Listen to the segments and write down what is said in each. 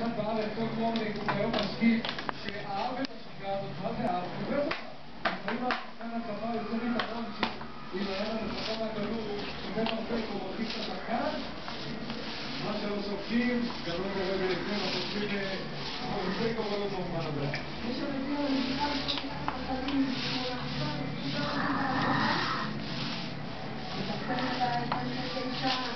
gaat echt ook gewoon ik moet helemaal ski je avond als je gaat op hadden avond gebeurt. Prima, en dan kan je het die we hebben de programma nog wat iets gaan. Maar zo weer een keer op de voor een week of een maand. Dus we kunnen niet gaan. Thank you.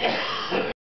Yeah.